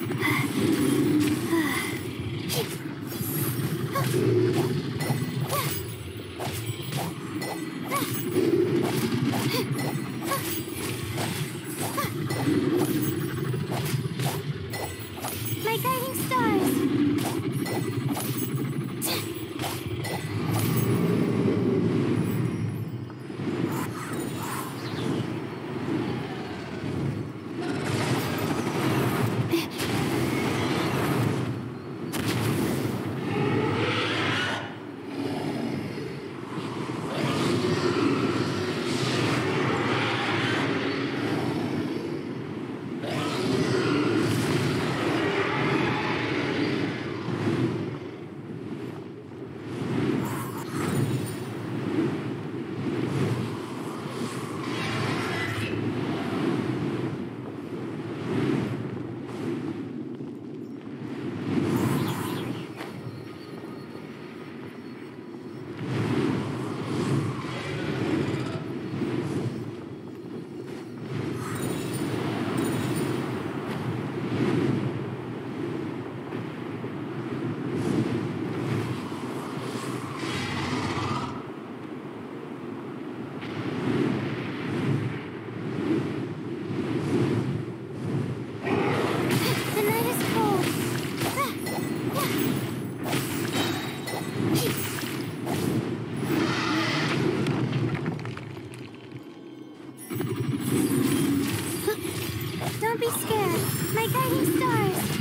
Huh? be scared. My guiding stars.